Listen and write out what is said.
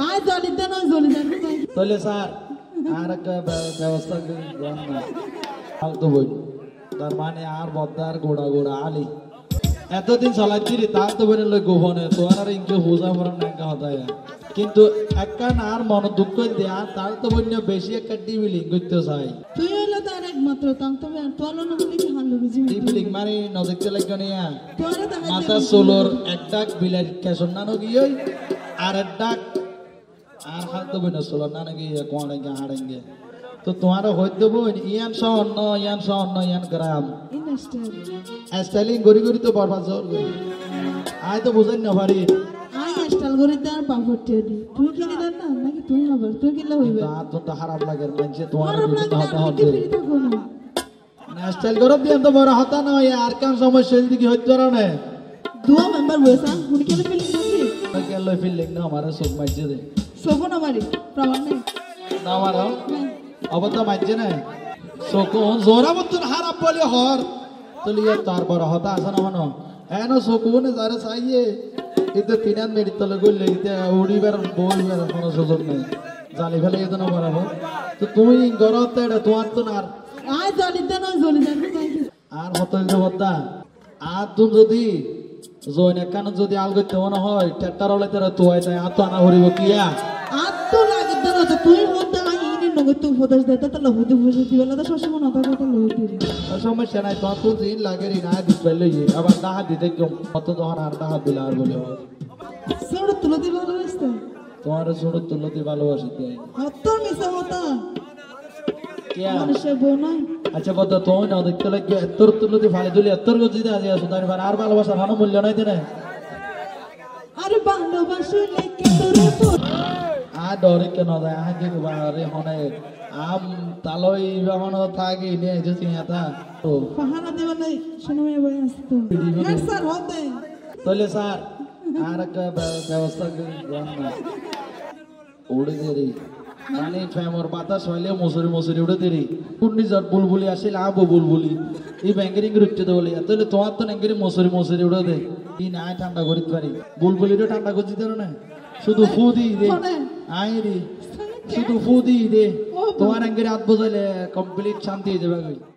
আয় জলিতে নয় জলিতে তাহলে স্যার আর একটা ব্য- ব্যবস্থা ফালতু বই তার মানে আর বদ্দার গোড়া গোড়া আলি এতদিন চালাচ্ছি রে তার তো বলে গোপনে তোর আর ইনকে হুজা নাকা হতায় কিন্তু একখান আর মন দুঃখ দেয়া তার তো বন্য বেশি একটা টিভি করতে চাই তুই হলো তার একমাত্র তাম তবে তোর না বলি কি হাল বুঝি মানে নজরতে লাগবে নিয়া তোর মাথা সোলোর এক ডাক বিলার কেশর নানো গিয়ে আর এক ডাক আর হাত দেবো না সোলোর নানো গিয়ে কোয়ারেঙ্গে হাড়েঙ্গে তো তোমার হইতে দেবো ইয়ান সহ অন্য ইয়ান সহ অন্য ইয়ান গ্রাম। স্টাইলিং গড়ি গড়ি তো বরবাদ জোর করি। আয় তো বুঝেন না পারি আয় স্টাইল করে তার পাফরটি দি তুই কিনে দেন না নাকি তুই হবে তুই হইবে? তা তো তো খারাপ লাগে মানছে তোমার লাগে হতে না, থাকব না। না স্টাইল করব দিয়ে তো বড় হতা নয় আর কাম সমস্যা দিকে হইতে না। দুয়া মেম্বার বসা হুনি কেন ফিলিং নাকি? কেন ফিল না আমার চোখ মারছে দে না না আমার হ্যাঁ। অবত মারছে না চকুন জোরা মতন হারাপ বলে হর তলিয়ে তার বড় হতা আছে না মানো? এনো চকুন যারে চাইয়ে এতে তিনান মেডি তলে গইলে এতে উড়িবার বইবার কোনো সুযোগ নেই। জালি ফেলে এত না বরাবর তো তুমি গরতে এটা তোমার তো না আর জলিতে নয় জলিতে আর হতো যে বদ্দা আর তুমি যদি জৈন একান যদি আল করতে মনে হয় টেট্টার হলে তারা তোয়াই তাই আর তো আনা হরিব কিয়া? আর না তুই না ইনি উপদেশ দিবে না না সমস্যা নাই লাগে রে না আবার দাহা দিতে কম কত তখন আর দাহা দিলে আর বলে সেটা তুলে দিবে ভালোবাসতে? তোমার শুনে তুলতে ভালোবাসি তাই হত মিশে হতা কিয়া মানুষের বউ নয় আচ্ছা বদ্দা তুমি না দেখতে লাগে এত্তর তুলতে ফালি তুলি এত্তর গজি আজি আসো তার আর ভালোবাসার হানো মূল্য নাই আরে তোরে। আর ডরে কেন যায় আগে বারে হনে? আম তালই বাহন থাকি নিয়ে যে চিঙাতা তো পাহারা দেবে নাই শোনো মেয়ে বই আসতো হ্যাঁ স্যার হতে। তাহলে স্যার আর একটা ব্য- ব্যবস্থা করে দেন না উড়ে দেরি। মানে ফেমর বাতাস হইলে মসুরি মসুরি উড়ে দেরি। ঘূর্ণিঝড় বুলবুলি আসলে আবো বুলবুলি। এই ব্যাঙ্গেরিং রুটতে তো বলি তাহলে তোমার তো ব্যাঙ্গেরি মসুরি মসুরি উড়ে দে। কি না ঠান্ডা করিতে পারি। বুলবুলিরও ঠান্ডা করতে পারো না? শুধু ফু দিই দে শোনে। আই রে শুধু ফু দিই দে তোমার ব্যাঙ্গেরি হাত বোঝাইলে কমপ্লিট শান্তি হয়ে যাবে